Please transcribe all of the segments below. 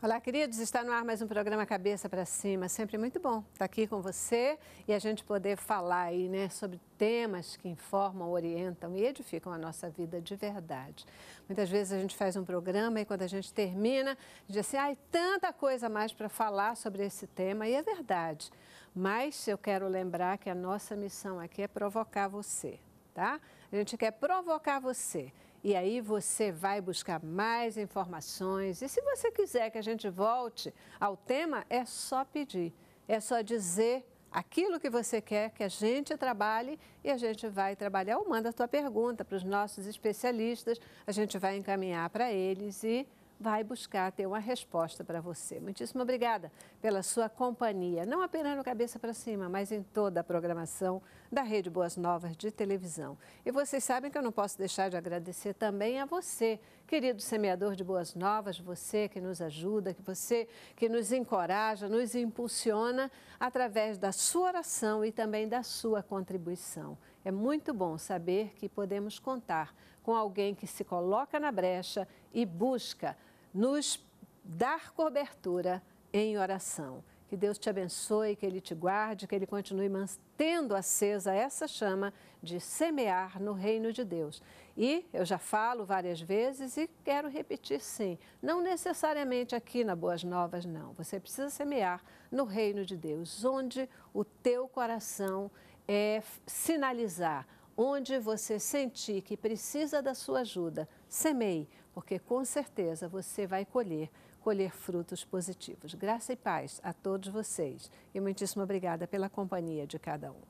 Olá, queridos. Está no ar mais um programa Cabeça para Cima. Sempre muito bom estar aqui com você e a gente poder falar aí, né, sobre temas que informam, orientam e edificam a nossa vida de verdade. Muitas vezes a gente faz um programa e quando a gente termina, diz assim, ai, tanta coisa mais para falar sobre esse tema e é verdade. Mas eu quero lembrar que a nossa missão aqui é provocar você, tá? A gente quer provocar você e aí você vai buscar mais informações. E se você quiser que a gente volte ao tema, é só pedir. É só dizer aquilo que você quer que a gente trabalhe e a gente vai trabalhar. Ou manda a tua pergunta para os nossos especialistas, a gente vai encaminhar para eles e vai buscar ter uma resposta para você. Muitíssimo obrigada pela sua companhia, não apenas no Cabeça para Cima, mas em toda a programação da Rede Boas Novas de televisão. E vocês sabem que eu não posso deixar de agradecer também a você, querido semeador de boas novas, você que nos ajuda, que você que nos encoraja, nos impulsiona através da sua oração e também da sua contribuição. É muito bom saber que podemos contar com alguém que se coloca na brecha e busca nos dar cobertura em oração. Que Deus te abençoe, que Ele te guarde, que Ele continue mantendo acesa essa chama de semear no reino de Deus. E eu já falo várias vezes e quero repetir sim, não necessariamente aqui na Boas Novas, não. Você precisa semear no reino de Deus, onde o teu coração é sinalizar onde você sentir que precisa da sua ajuda, semeie, porque com certeza você vai colher, colher frutos positivos. Graça e paz a todos vocês e muitíssimo obrigada pela companhia de cada um.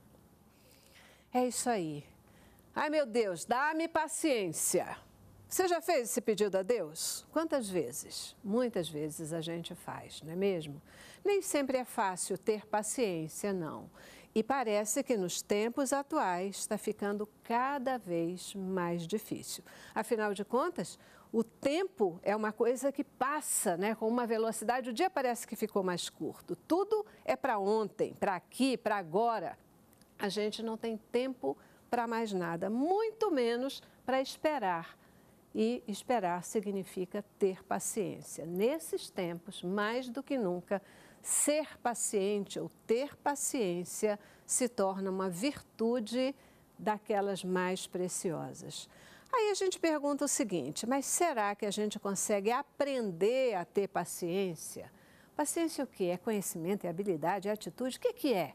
É isso aí. Ai meu Deus, dá-me paciência. Você já fez esse pedido a Deus? Quantas vezes? Muitas vezes a gente faz, não é mesmo? Nem sempre é fácil ter paciência, não. E parece que nos tempos atuais está ficando cada vez mais difícil. Afinal de contas, o tempo é uma coisa que passa né, com uma velocidade, o dia parece que ficou mais curto. Tudo é para ontem, para aqui, para agora. A gente não tem tempo para mais nada, muito menos para esperar. E esperar significa ter paciência. Nesses tempos, mais do que nunca, ser paciente ou ter paciência se torna uma virtude daquelas mais preciosas. Aí a gente pergunta o seguinte: mas será que a gente consegue aprender a ter paciência? Paciência o quê? É conhecimento, é habilidade, é atitude? O que, que é?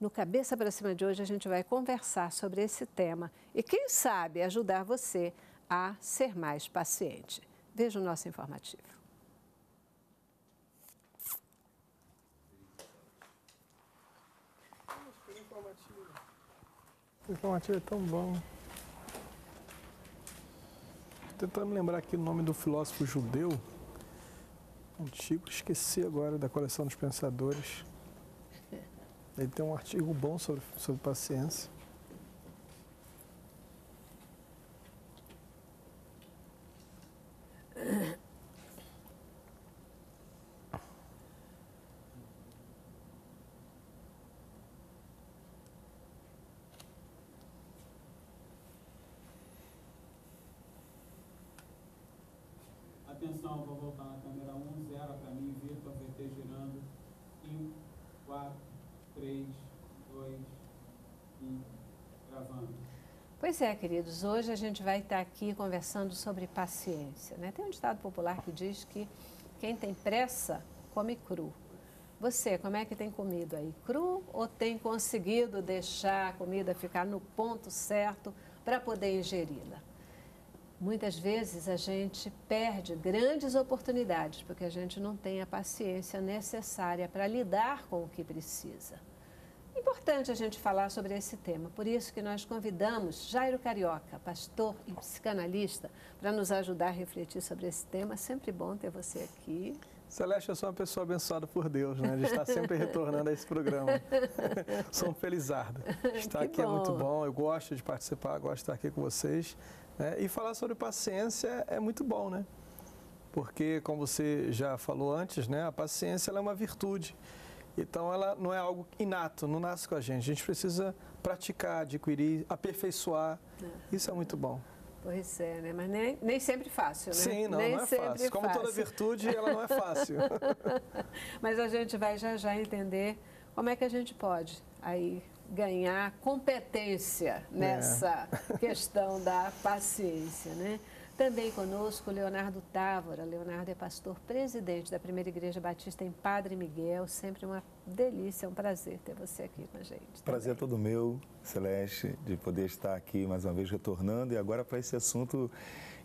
No Cabeça para Cima de hoje a gente vai conversar sobre esse tema e, quem sabe, ajudar você a ser mais paciente. Veja o nosso informativo. O informativo é tão bom. Tentando lembrar aqui o nome do filósofo judeu antigo, esqueci agora da coleção dos pensadores. Ele tem um artigo bom sobre, sobre paciência. Atenção, vou voltar na câmera 1, 0 para mim, Vitor, VT girando. 5, 4, 3, 2, 1, gravando. Pois é, queridos, hoje a gente vai estar aqui conversando sobre paciência. Né? Tem um ditado popular que diz que quem tem pressa come cru. Você, como é que tem comido aí? Cru ou tem conseguido deixar a comida ficar no ponto certo para poder ingeri-la? Muitas vezes a gente perde grandes oportunidades porque a gente não tem a paciência necessária para lidar com o que precisa. Importante a gente falar sobre esse tema, por isso que nós convidamos Jairo Carioca, pastor e psicanalista, para nos ajudar a refletir sobre esse tema. Sempre bom ter você aqui. Celeste, eu sou uma pessoa abençoada por Deus, né? De estar sempre retornando a esse programa. sou um felizardo. Estar aqui é muito bom, eu gosto de participar, gosto de estar aqui com vocês. Né? E falar sobre paciência é muito bom, né? Porque, como você já falou antes, né? A paciência é uma virtude. Então, ela não é algo inato, não nasce com a gente. A gente precisa praticar, adquirir, aperfeiçoar. É. Isso é muito bom. Pois é, né? Mas nem, nem sempre fácil, né? Sim, não, nem não é fácil. Como toda virtude, ela não é fácil. Mas a gente vai já já entender como é que a gente pode aí ganhar competência nessa é. questão da paciência, né? Também conosco Leonardo Távora. Leonardo é pastor presidente da Primeira Igreja Batista em Padre Miguel. Sempre uma delícia, é um prazer ter você aqui com a gente. Prazer é todo meu, Celeste, de poder estar aqui mais uma vez retornando e agora para esse assunto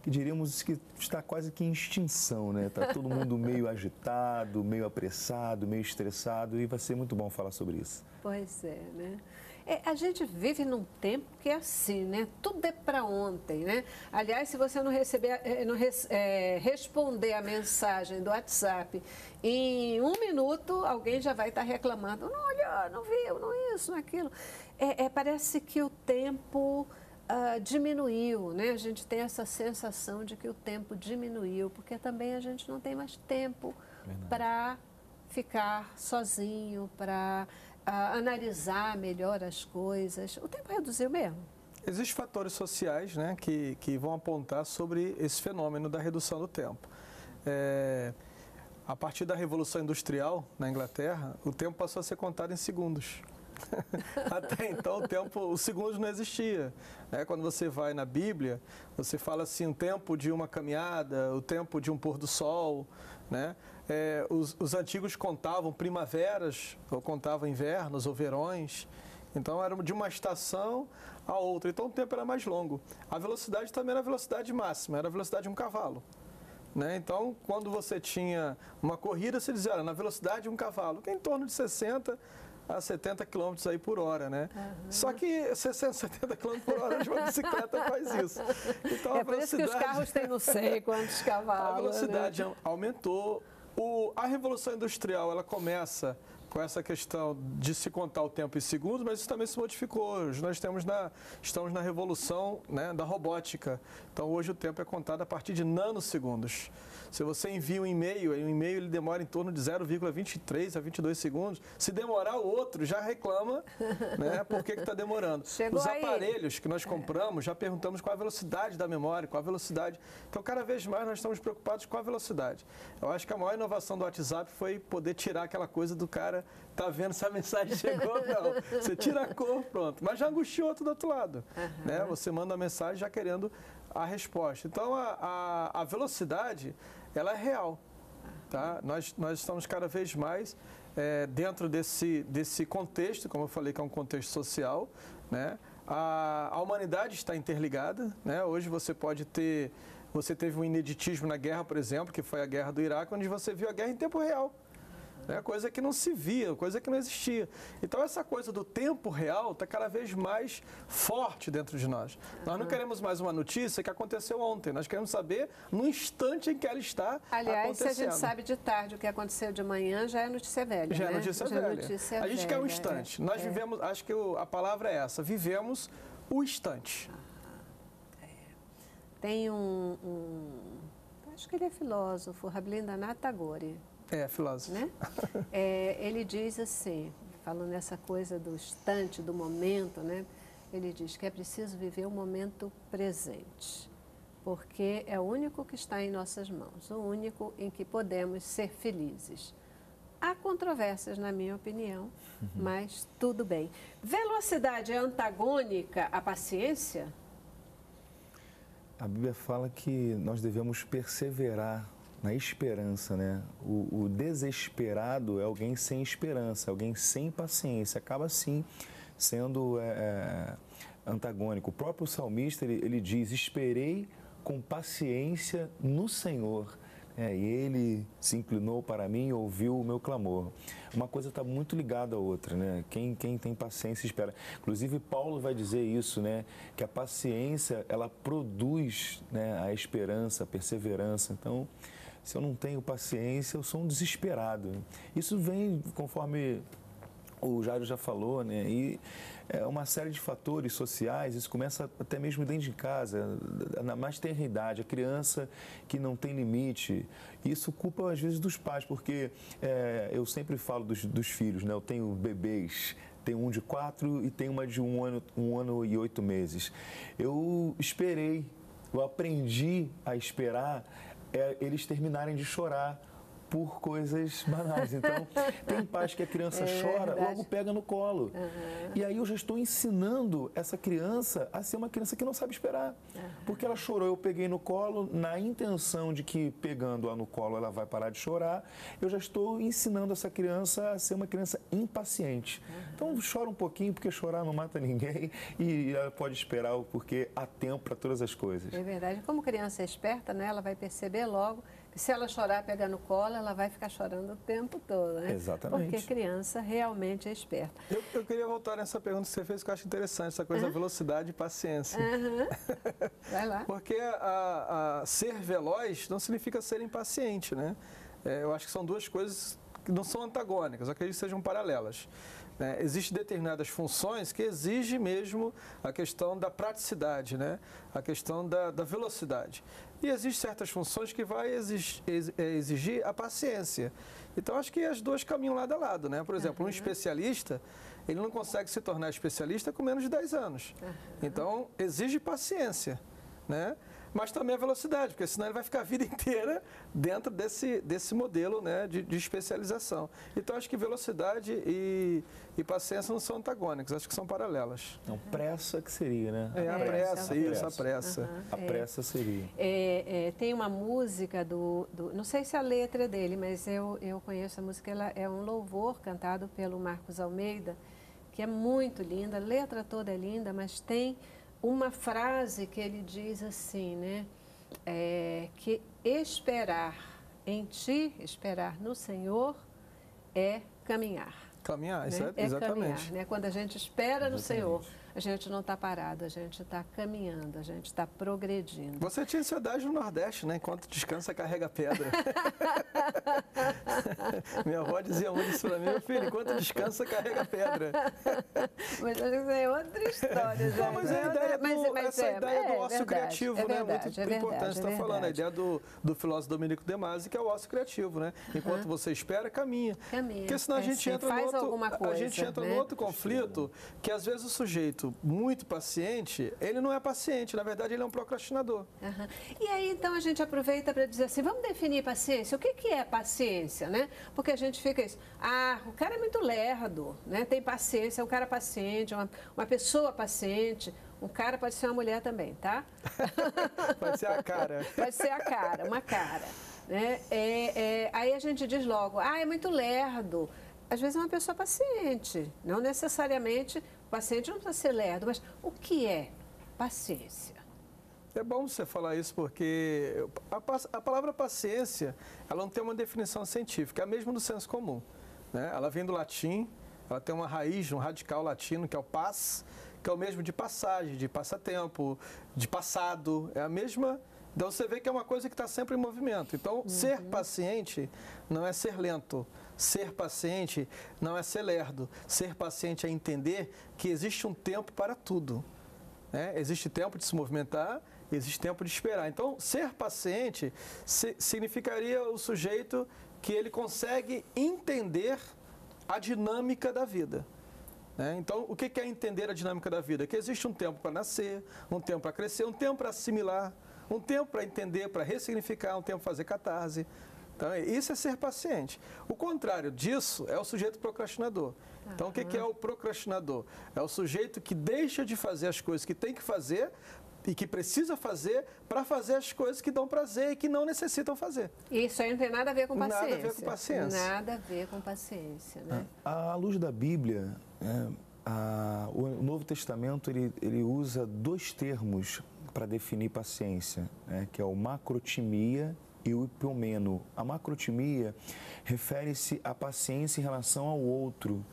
que diríamos que está quase que em extinção, né? Está todo mundo meio agitado, meio apressado, meio estressado e vai ser muito bom falar sobre isso. Pois é, né? É, a gente vive num tempo que é assim, né? Tudo é para ontem, né? Aliás, se você não receber, é, não res, é, responder a mensagem do WhatsApp em um minuto, alguém já vai estar reclamando. Não olhou, não viu, não isso, não aquilo. É, é, parece que o tempo uh, diminuiu, né? A gente tem essa sensação de que o tempo diminuiu, porque também a gente não tem mais tempo para ficar sozinho, para a analisar melhor as coisas. O tempo reduziu mesmo? Existem fatores sociais né, que, que vão apontar sobre esse fenômeno da redução do tempo. É, a partir da Revolução Industrial na Inglaterra, o tempo passou a ser contado em segundos. Até então o tempo, os segundos não existia. Né? Quando você vai na Bíblia, você fala assim, o tempo de uma caminhada, o tempo de um pôr do sol, né? É, os, os, antigos contavam primaveras, ou contavam invernos, ou verões. Então, era de uma estação a outra. Então, o tempo era mais longo. A velocidade também era a velocidade máxima, era a velocidade de um cavalo. Né? Então, quando você tinha uma corrida, se dizia, na velocidade de um cavalo, que é em torno de 60 a 70 km aí por hora, né? Uhum. Só que 60, 70 km por hora de uma bicicleta faz isso. Então, é por isso que os carros têm não sei quantos cavalos. A velocidade né? aumentou, o, a Revolução Industrial ela começa com essa questão de se contar o tempo em segundos, mas isso também se modificou. Hoje nós temos na, estamos na revolução né, da robótica. Então hoje o tempo é contado a partir de nanosegundos. Se você envia um e-mail, o e-mail ele demora em torno de 0,23 a 22 segundos. Se demorar o outro, já reclama, né? Por que está demorando? Chegou Os aí. aparelhos que nós compramos, já perguntamos qual a velocidade da memória, qual a velocidade. Então, cada vez mais nós estamos preocupados com a velocidade. Eu acho que a maior inovação do WhatsApp foi poder tirar aquela coisa do cara tá vendo se a mensagem chegou ou não. Você tira a cor, pronto. Mas já angustiou outro do outro lado. Uhum. Né? Você manda a mensagem já querendo a resposta. Então, a, a, a velocidade ela é real. Tá? Nós, nós estamos cada vez mais é, dentro desse, desse contexto, como eu falei, que é um contexto social. Né? A, a humanidade está interligada. Né? Hoje você pode ter. Você teve um ineditismo na guerra, por exemplo, que foi a guerra do Iraque, onde você viu a guerra em tempo real né? coisa que não se via, coisa que não existia. Então, essa coisa do tempo real está cada vez mais forte dentro de nós. Nós não queremos mais uma notícia que aconteceu ontem, nós queremos saber no instante em que ela está Aliás, acontecendo. se a gente sabe de tarde o que aconteceu de manhã, já é notícia velha. Já é né? é notícia já velha. É notícia a gente velha, quer um instante. É. Nós vivemos, acho que a palavra é essa, vivemos o instante. É. Tem um, um, acho que ele é filósofo, Rabindranath Tagore. É, filósofo. Né? É, ele diz assim, falando nessa coisa do instante, do momento, né? Ele diz que é preciso viver o momento presente, porque é o único que está em nossas mãos, o único em que podemos ser felizes. Há controvérsias, na minha opinião, uhum. mas tudo bem. Velocidade é antagônica à paciência? A Bíblia fala que nós devemos perseverar na esperança, né? O, o, desesperado é alguém sem esperança, alguém sem paciência, acaba assim sendo é, é, antagônico. O próprio salmista ele, ele, diz: Esperei com paciência no Senhor. É, e ele se inclinou para mim e ouviu o meu clamor. Uma coisa está muito ligada à outra, né? Quem, quem tem paciência espera. Inclusive, Paulo vai dizer isso, né? Que a paciência, ela produz né, a esperança, a perseverança. Então, se eu não tenho paciência, eu sou um desesperado. Isso vem conforme o Jairo já falou, né? E é uma série de fatores sociais, isso começa até mesmo dentro de casa, na mais tenra idade, a criança que não tem limite. Isso culpa às vezes dos pais, porque é, eu sempre falo dos, dos filhos, né? Eu tenho bebês, tem um de quatro e tem uma de um ano, um ano e oito meses. Eu esperei eu aprendi a esperar é eles terminarem de chorar por coisas banais. Então, tem pais que a criança é, chora, verdade. logo pega no colo. Uhum. E aí eu já estou ensinando essa criança a ser uma criança que não sabe esperar. Uhum. Porque ela chorou, eu peguei no colo, na intenção de que pegando-a no colo ela vai parar de chorar, eu já estou ensinando essa criança a ser uma criança impaciente. Uhum. Então, chora um pouquinho, porque chorar não mata ninguém e ela pode esperar, porque há tempo para todas as coisas. É verdade. Como criança é esperta, né, ela vai perceber logo se ela chorar, pegar no colo, ela vai ficar chorando o tempo todo, né? Exatamente. Porque criança realmente é esperta. Eu, eu queria voltar nessa pergunta que você fez, que eu acho interessante, essa coisa uhum. da velocidade e paciência. Uhum. Vai lá. Porque a, a, ser veloz não significa ser impaciente, né? É, eu acho que são duas coisas que não são antagônicas, eu acredito que sejam paralelas. Né? Existem determinadas funções que exigem mesmo a questão da praticidade, né? a questão da, da velocidade. E existem certas funções que vai exigir, é, exigir a paciência. Então, acho que as duas caminham lado a lado. Né? Por exemplo, um especialista, ele não consegue se tornar especialista com menos de 10 anos. Então, exige paciência. Né? Mas também a velocidade, porque senão ele vai ficar a vida inteira dentro desse, desse modelo né, de, de especialização. Então, acho que velocidade e, e paciência não são antagônicas, acho que são paralelas. Não, pressa que seria, né? É, a pressa, isso, a pressa. Uhum, a pressa seria. É, é, tem uma música do, do, Não sei se a letra é dele, mas eu, eu conheço a música, ela é um louvor cantado pelo Marcos Almeida, que é muito linda, a letra toda é linda, mas tem uma frase que ele diz assim, né? É, que esperar em ti, esperar no Senhor, é caminhar. Caminhar, né? é, exatamente. É caminhar, né? Quando a gente espera exatamente. no Senhor, a gente não está parado, a gente está caminhando, a gente está progredindo. Você tinha ansiedade no Nordeste, né? Enquanto descansa, carrega pedra. Minha avó dizia muito isso para mim, meu filho, enquanto descansa, carrega pedra. mas isso é outra história, já. Não, mas a ideia do, mas, mas essa é, ideia é, do ócio verdade, criativo, é verdade, né? Muito é verdade, importante estar tá falando. A ideia do, do filósofo Domenico De Masi, que é o ócio criativo, né? Enquanto uhum. você espera, caminha. Caminha. Porque senão a gente entra no outro, coisa, a gente entra né? no outro conflito, que às vezes o sujeito sujeito muito paciente, ele não é paciente, na verdade ele é um procrastinador. Uhum. E aí então a gente aproveita para dizer assim, vamos definir paciência. O que, que é paciência, né? Porque a gente fica isso, ah, o cara é muito lerdo, né? Tem paciência, é um cara paciente, uma, uma pessoa paciente. Um cara pode ser uma mulher também, tá? pode ser a cara. Pode ser a cara, uma cara. Né? É, é, aí a gente diz logo, ah, é muito lerdo. Às vezes é uma pessoa paciente, não necessariamente paciente não precisa ser lerdo, mas o que é paciência? É bom você falar isso porque a, a, palavra paciência, ela não tem uma definição científica, é a mesma do senso comum. Né? Ela vem do latim, ela tem uma raiz, um radical latino, que é o paz, que é o mesmo de passagem, de passatempo, de passado, é a mesma... Então você vê que é uma coisa que está sempre em movimento. Então, uhum. ser paciente não é ser lento, Ser paciente não é ser lerdo. Ser paciente é entender que existe um tempo para tudo. Né? Existe tempo de se movimentar, existe tempo de esperar. Então, ser paciente significaria o sujeito que ele consegue entender a dinâmica da vida. Né? Então, o que é entender a dinâmica da vida? Que existe um tempo para nascer, um tempo para crescer, um tempo para assimilar, um tempo para entender, para ressignificar, um tempo para fazer catarse, então, isso é ser paciente. O contrário disso é o sujeito procrastinador. Então, o que é o procrastinador? É o sujeito que deixa de fazer as coisas que tem que fazer e que precisa fazer para fazer as coisas que dão prazer e que não necessitam fazer. Isso aí não tem nada a ver com paciência. Nada a ver com paciência. Nada a ver com paciência, né? À luz da Bíblia, é, a, o Novo Testamento ele, ele usa dois termos para definir paciência, né, que é o macrotimia e o hipomeno. A macrotimia refere-se à paciência em relação ao outro.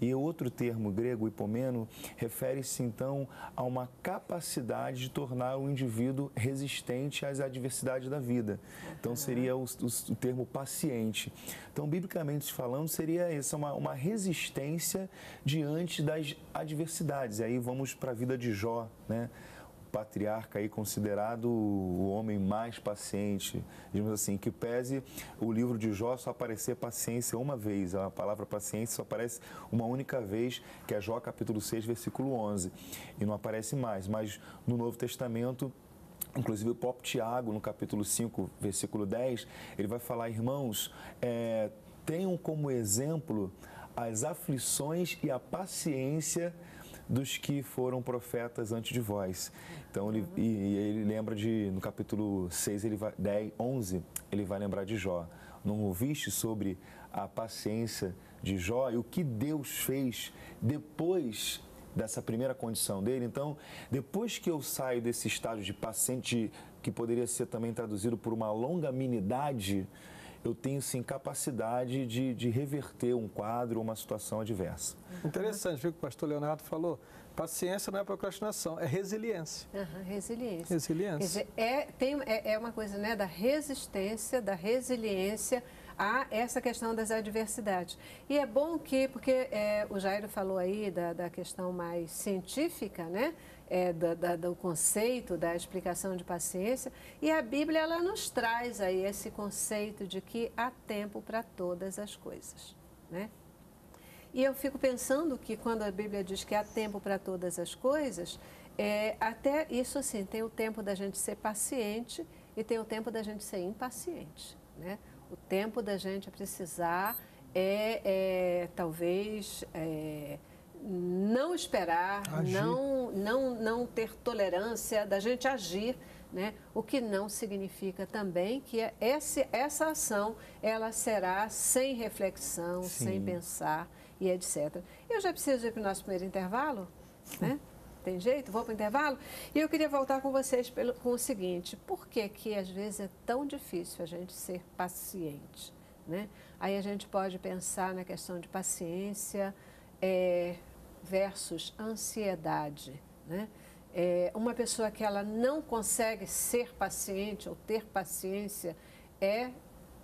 E outro termo grego, hipomeno, refere-se então a uma capacidade de tornar o indivíduo resistente às adversidades da vida. Então seria o, o, o termo paciente. Então, biblicamente falando, seria isso, uma, uma resistência diante das adversidades. E aí vamos para a vida de Jó, né? Patriarca aí considerado o homem mais paciente, digamos assim, que pese o livro de Jó só aparecer paciência uma vez, a palavra paciência só aparece uma única vez, que é Jó capítulo 6, versículo 11, e não aparece mais, mas no Novo Testamento Inclusive o próprio Tiago, no capítulo 5, versículo 10, ele vai falar, irmãos, é, tenham como exemplo as aflições e a paciência dos que foram profetas antes de vós. Então, ele, e, e ele lembra de, no capítulo 6, ele vai, 10, 11, ele vai lembrar de Jó. Não ouviste sobre a paciência de Jó e o que Deus fez depois dessa primeira condição dele. Então, depois que eu saio desse estágio de paciente, que poderia ser também traduzido por uma longanimidade, eu tenho sim capacidade de, de reverter um quadro ou uma situação adversa. Interessante, viu que o pastor Leonardo falou? Paciência não é procrastinação, é resiliência. Uhum, resiliência. Resiliência. Quer dizer, é, tem, é, é uma coisa né, da resistência, da resiliência a essa questão das adversidades. E é bom que, porque é, o Jairo falou aí da, da questão mais científica, né? É, da, da, do conceito, da explicação de paciência, e a Bíblia ela nos traz aí esse conceito de que há tempo para todas as coisas, né? E eu fico pensando que quando a Bíblia diz que há tempo para todas as coisas, é, até isso assim, tem o tempo da gente ser paciente e tem o tempo da gente ser impaciente, né? O tempo da gente precisar é, é talvez é, não esperar, não, não, não ter tolerância da gente agir, né? O que não significa também que essa, essa ação ela será sem reflexão, Sim. sem pensar e etc. Eu já preciso ir para o nosso primeiro intervalo, né? Tem jeito? Vou para o intervalo? E eu queria voltar com vocês pelo, com o seguinte: por que, que às vezes é tão difícil a gente ser paciente? Né? Aí a gente pode pensar na questão de paciência é, versus ansiedade. Né? É, uma pessoa que ela não consegue ser paciente ou ter paciência é,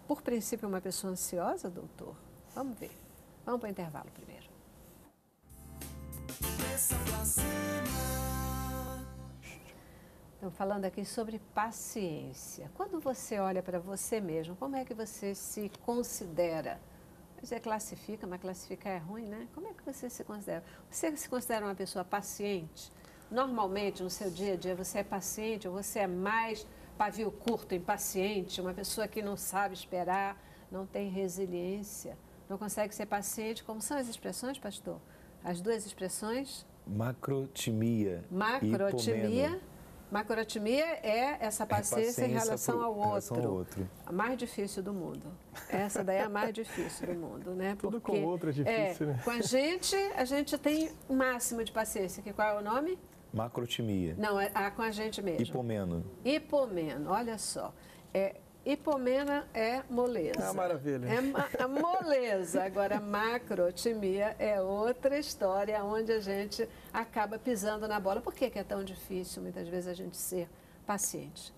por princípio, uma pessoa ansiosa, doutor? Vamos ver. Vamos para o intervalo primeiro. Estamos falando aqui sobre paciência. Quando você olha para você mesmo, como é que você se considera? Você classifica, mas classificar é ruim, né? Como é que você se considera? Você se considera uma pessoa paciente? Normalmente, no seu dia a dia, você é paciente ou você é mais pavio curto, impaciente, uma pessoa que não sabe esperar, não tem resiliência, não consegue ser paciente? Como são as expressões, pastor? As duas expressões? Macrotimia. Macrotimia. Macrotimia é essa é paciência, é paciência em relação, ao, outro, relação ao outro. A mais difícil do mundo. Essa daí é a mais difícil do mundo, né? Tudo Porque, com outro é difícil, é, né? Com a gente, a gente tem o máximo de paciência. Que qual é o nome? Macrotimia. Não, é com a gente mesmo. Hipomeno. Hipomeno, olha só. É, Hipomena é moleza. É uma maravilha. É, é moleza. Agora, macrotimia é outra história onde a gente acaba pisando na bola. Por que, que é tão difícil, muitas vezes, a gente ser paciente?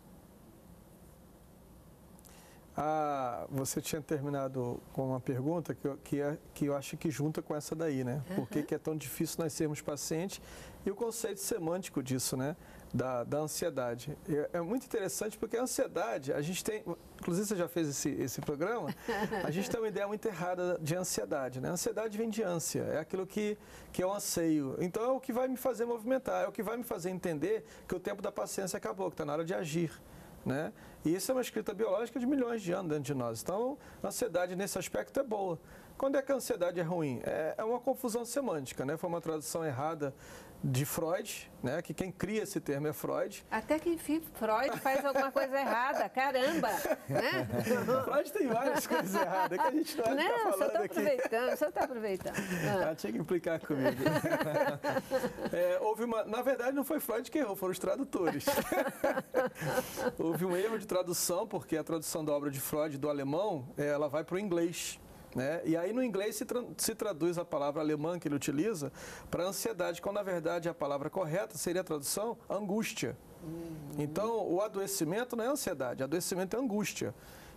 Ah, você tinha terminado com uma pergunta que eu, que, é, que eu acho que junta com essa daí, né? Por que, que é tão difícil nós sermos pacientes e o conceito semântico disso, né? Da, da ansiedade. É, é, muito interessante porque a ansiedade, a gente tem, inclusive você já fez esse, esse programa, a gente tem uma ideia muito errada de ansiedade. Né? A ansiedade vem de ânsia, é aquilo que, que é o um anseio. Então é o que vai me fazer movimentar, é o que vai me fazer entender que o tempo da paciência acabou, que está na hora de agir. Né? E isso é uma escrita biológica de milhões de anos dentro de nós. Então, a ansiedade nesse aspecto é boa. Quando é que a ansiedade é ruim? É, é uma confusão semântica, né? Foi uma tradução errada de Freud, né? Que quem cria esse termo é Freud. Até que enfim Freud faz alguma coisa errada, caramba, né? Freud tem várias coisas erradas que a gente não, não tá falando tá aproveitando, Você está aproveitando. Ah. tinha que implicar comigo. é, houve uma, na verdade não foi Freud que errou, foram os tradutores. houve um erro de tradução porque a tradução da obra de Freud do alemão, ela vai para o inglês. Né? E aí no inglês se, tra se traduz a palavra alemã que ele utiliza para ansiedade, quando na verdade a palavra correta seria a tradução angústia. Uhum. Então o adoecimento não é ansiedade, adoecimento é angústia.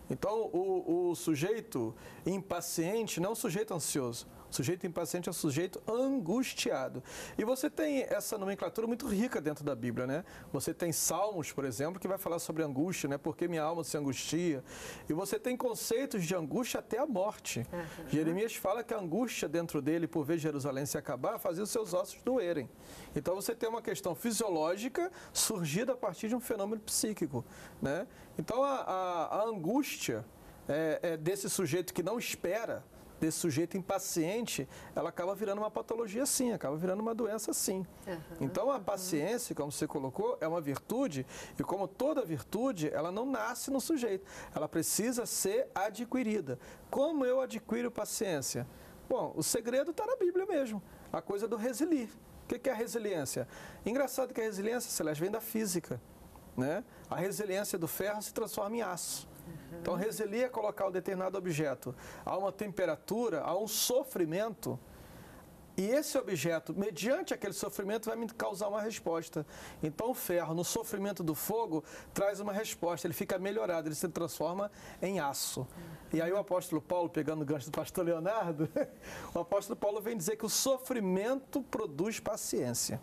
Então o, o sujeito impaciente não é um sujeito ansioso. Sujeito impaciente é sujeito angustiado. E você tem essa nomenclatura muito rica dentro da Bíblia, né? Você tem Salmos, por exemplo, que vai falar sobre angústia, né? Porque minha alma se angustia. E você tem conceitos de angústia até a morte. Uhum. Jeremias fala que a angústia dentro dele por ver Jerusalém se acabar fazia os seus ossos doerem. Então você tem uma questão fisiológica surgida a partir de um fenômeno psíquico, né? Então a, a, a angústia é, é desse sujeito que não espera, desse sujeito impaciente, ela acaba virando uma patologia sim, acaba virando uma doença sim. Uhum, então a uhum. paciência, como você colocou, é uma virtude e como toda virtude, ela não nasce no sujeito, ela precisa ser adquirida. Como eu adquiro paciência? Bom, o segredo está na Bíblia mesmo, a coisa do resilir. O que é a resiliência? Engraçado que a resiliência, Celeste, vem da física. Né? A resiliência do ferro se transforma em aço. Então, reselir é colocar um determinado objeto a uma temperatura, a um sofrimento, e esse objeto, mediante aquele sofrimento, vai me causar uma resposta. Então, o ferro, no sofrimento do fogo, traz uma resposta, ele fica melhorado, ele se transforma em aço. E aí, o apóstolo Paulo, pegando o gancho do pastor Leonardo, o apóstolo Paulo vem dizer que o sofrimento produz paciência.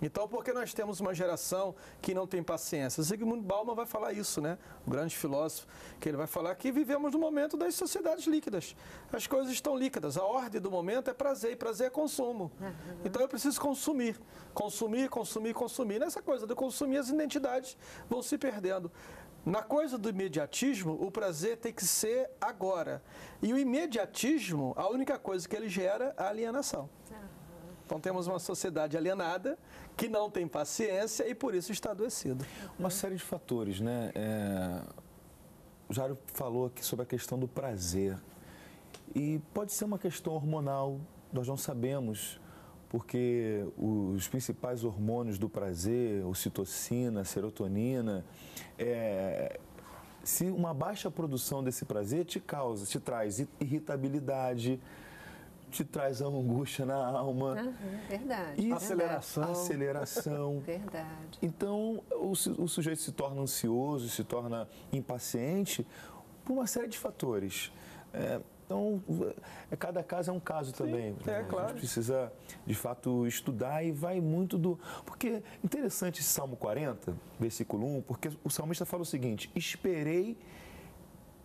Então, por que nós temos uma geração que não tem paciência? Zygmunt Bauman vai falar isso, né? O grande filósofo, que ele vai falar que vivemos no momento das sociedades líquidas. As coisas estão líquidas. A ordem do momento é prazer, e prazer é consumo. Uhum. Então, eu preciso consumir. Consumir, consumir, consumir. Nessa coisa de consumir, as identidades vão se perdendo. Na coisa do imediatismo, o prazer tem que ser agora. E o imediatismo, a única coisa que ele gera é a alienação. Então temos uma sociedade alienada que não tem paciência e por isso está adoecido. Uma série de fatores, né? É... O Jário falou aqui sobre a questão do prazer. E pode ser uma questão hormonal, nós não sabemos, porque os principais hormônios do prazer, ocitocina, serotonina, é, se uma baixa produção desse prazer te causa, te traz irritabilidade, te traz a angústia na alma. Uhum, verdade. E aceleração. Aceleração. Verdade. Então, o, o sujeito se torna ansioso, se torna impaciente por uma série de fatores. É, então, é, cada caso é um caso Sim, também. É, claro. A gente precisa, de fato, estudar e vai muito do. Porque interessante esse Salmo 40, versículo 1, porque o salmista fala o seguinte: esperei,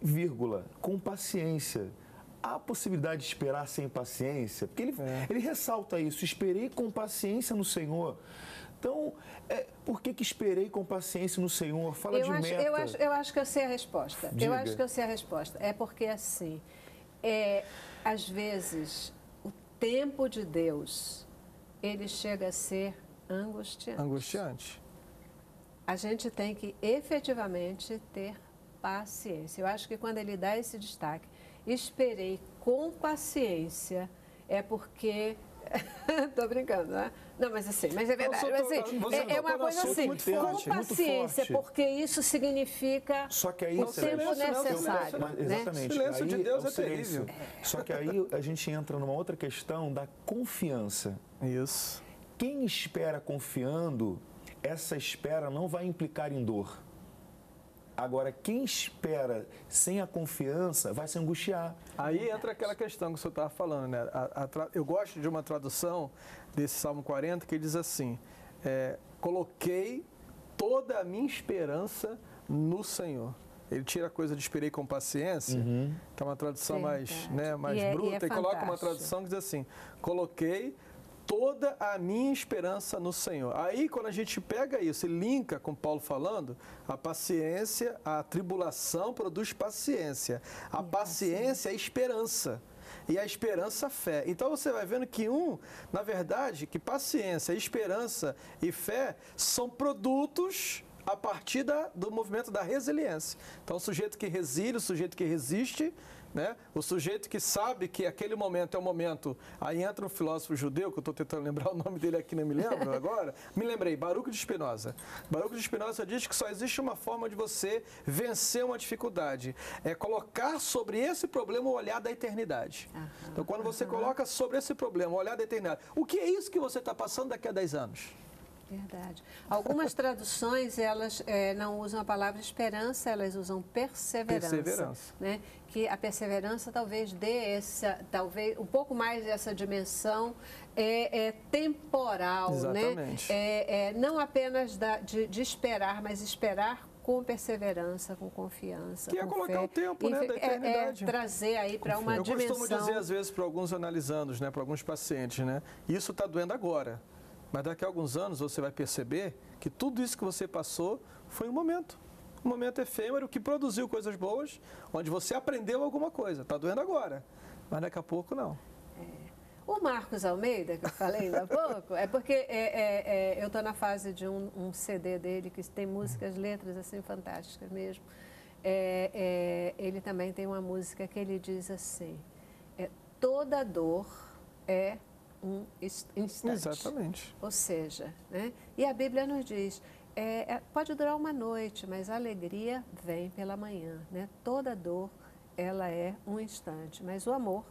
vírgula, com paciência há possibilidade de esperar sem paciência? Porque ele, é. ele ressalta isso, esperei com paciência no Senhor. Então, é, por que, que esperei com paciência no Senhor? Fala eu de acho, meta. Eu acho, eu acho que eu sei a resposta. Diga. Eu acho que eu sei a resposta. É porque, assim, é, às vezes, o tempo de Deus, ele chega a ser angustiante. Angustiante. A gente tem que efetivamente ter paciência. Eu acho que quando ele dá esse destaque, esperei com paciência, é porque Tô brincando, né? Não, mas assim, mas é verdade. Mas, assim, é, é uma coisa assim, com paciência, porque isso significa Só que aí, o tempo necessário. Né? exatamente. O silêncio aí de Deus é, é terrível. É. Só que aí a gente entra numa outra questão da confiança. Isso. Quem espera confiando, essa espera não vai implicar em dor. Agora, quem espera sem a confiança vai se angustiar. Aí entra aquela questão que o senhor estava falando, né? A, a, eu gosto de uma tradução desse Salmo 40 que diz assim: é, Coloquei toda a minha esperança no Senhor. Ele tira a coisa de esperei com paciência, uhum. que é uma tradução mais, né, mais e bruta, é, e, é e coloca uma tradução que diz assim: Coloquei toda a minha esperança no Senhor. Aí, quando a gente pega isso e linka com Paulo falando, a paciência, a tribulação produz paciência. A paciência é esperança. E a esperança, fé. Então você vai vendo que um, na verdade, que paciência, esperança e fé são produtos a partir da, do movimento da resiliência. Então, o sujeito que resile, o sujeito que resiste, né? O sujeito que sabe que aquele momento é o momento. Aí entra um filósofo judeu, que eu estou tentando lembrar o nome dele aqui, não me lembro agora. Me lembrei, Baruch de Spinoza. Baruch de Spinoza diz que só existe uma forma de você vencer uma dificuldade: é colocar sobre esse problema o olhar da eternidade. Uhum. Então, quando você coloca sobre esse problema o olhar da eternidade, o que é isso que você está passando daqui a 10 anos? Verdade. Algumas traduções, elas é, não usam a palavra esperança, elas usam perseverança. Perseverança. Né? Que a perseverança talvez dê essa, talvez um pouco mais dessa dimensão é, é temporal, né? Exatamente. né? É, é, não apenas da, de, de esperar, mas esperar com perseverança, com confiança. Que é colocar fé. o tempo, né, da eternidade. É, é trazer aí para uma Eu dimensão. Eu costumo dizer às vezes para alguns analisandos, né, para alguns pacientes, né, isso está doendo agora, mas daqui a alguns anos você vai perceber que tudo isso que você passou foi um momento. Um momento efêmero que produziu coisas boas, onde você aprendeu alguma coisa. Está doendo agora, mas daqui a pouco não. O Marcos Almeida, que eu falei ainda há pouco, é porque é, é, é, eu estou na fase de um, um, CD dele que tem músicas, letras assim fantásticas mesmo. É, é, ele também tem uma música que ele diz assim: é, toda dor é um instante. Exatamente. Ou seja, né? e a Bíblia nos diz: pode durar uma noite, mas a alegria vem pela manhã. Né? Toda dor ela é um instante, mas o amor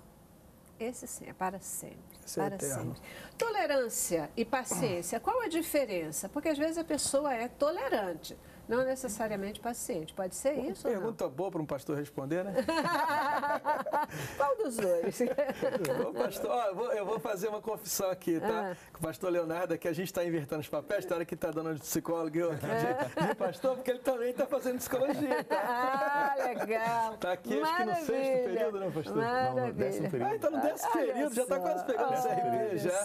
esse sim, é para sempre. Esse é para é sempre. Tolerância e paciência, qual a diferença? Porque às vezes a pessoa é tolerante, não necessariamente paciente. Pode ser isso? Pergunta boa para um pastor responder, né? Qual dos dois? Pastor, ó, eu, vou, fazer uma confissão aqui, tá? Ah. Com o pastor Leonardo, que a gente está invertendo os papéis, tem hora que está dando de psicólogo e eu aqui de, de, pastor, porque ele também está fazendo psicologia. Tá? Ah, legal. Está aqui, acho que no sexto período, né, pastor? Maravilha. Não, no décimo período. Ah, está no décimo período, já está quase pegando esse RP já.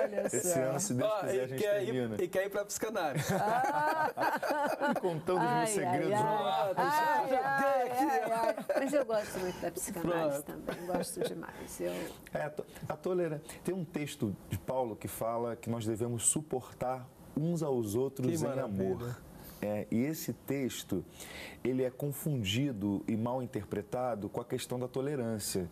Olha só. Esse ano, se Deus quiser, a gente quer termina. Ir, e quer ir para psicanálise. Ah. Contando os meus segredos. Ai, ai, ai, ai, Mas eu gosto muito da psicanálise também, gosto demais. Eu... É, a tolerância. Tem um texto de Paulo que fala que nós devemos suportar uns aos outros que em maravilha. amor. É, e esse texto, ele é confundido e mal interpretado com a questão da tolerância.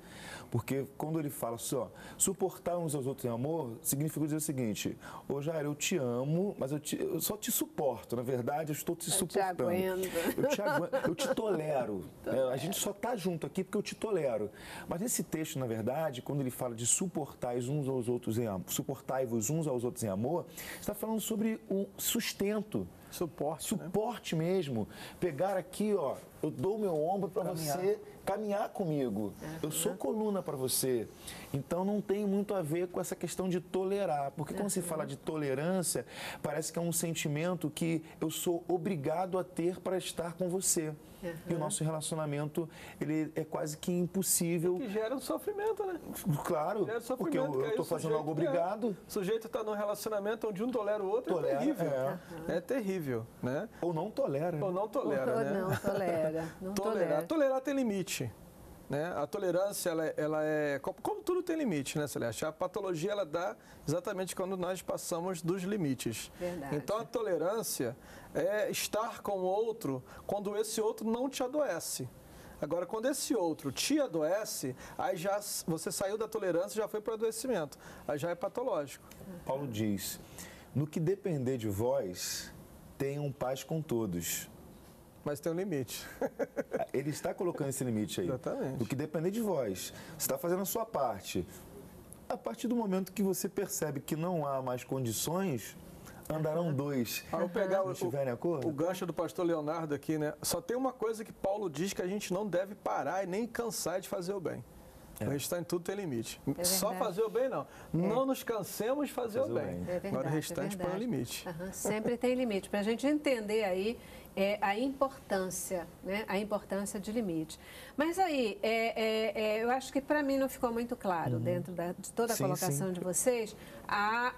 Porque quando ele fala assim, ó, suportar uns aos outros em amor, significa dizer o seguinte, ô Jair, eu te amo, mas eu, te, eu, só te suporto. Na verdade, eu estou te eu suportando. Te eu te aguento. Eu te tolero. É, a gente só está junto aqui porque eu te tolero. Mas esse texto, na verdade, quando ele fala de suportar uns aos outros em amor, suportai-vos uns aos outros em amor, está falando sobre o sustento. Suporte. Né? Suporte né? mesmo. Pegar aqui, ó, eu dou meu ombro para você caminhar comigo. Uhum. Eu sou coluna para você. Então não tem muito a ver com essa questão de tolerar. Porque quando uhum. se fala de tolerância, parece que é um sentimento que eu sou obrigado a ter para estar com você. Uhum. E o nosso relacionamento, ele é quase que impossível. É que gera um sofrimento, né? Claro, sofrimento, porque eu estou fazendo algo obrigado. É. O sujeito está num relacionamento onde um tolera o outro, é tolera, é terrível. É. é. terrível, né? Ou não tolera. Ou não tolera, Ou né? não tolera. Não tolerar. Tolera. Tolerar tem limite. Né? A tolerância, ela, ela é. Como, como, tudo tem limite, né, Celeste? A patologia, ela dá exatamente quando nós passamos dos limites. Verdade. Então, a tolerância é estar com o outro quando esse outro não te adoece. Agora, quando esse outro te adoece, aí já você saiu da tolerância já foi para o adoecimento. Aí já é patológico. Paulo diz: no que depender de vós, tenham paz com todos. Mas tem um limite. Ele está colocando esse limite aí. Exatamente. Do que depender de vós. Você está fazendo a sua parte. A partir do momento que você percebe que não há mais condições, andarão dois. Ao pegar o, o, o gancho do pastor Leonardo aqui, né? Só tem uma coisa que Paulo diz que a gente não deve parar e nem cansar de fazer o bem. É. A gente está em tudo tem limite. É Só fazer o bem, não. É. Não nos cansemos de fazer, fazer o bem. bem. É verdade, Agora o restante põe o limite. Uhum. Sempre tem limite. Para a gente entender aí é, a importância, né? a importância de limite. Mas aí, é, é, é eu acho que para mim não ficou muito claro, uhum. dentro da, de toda a sim, colocação sim. de vocês, a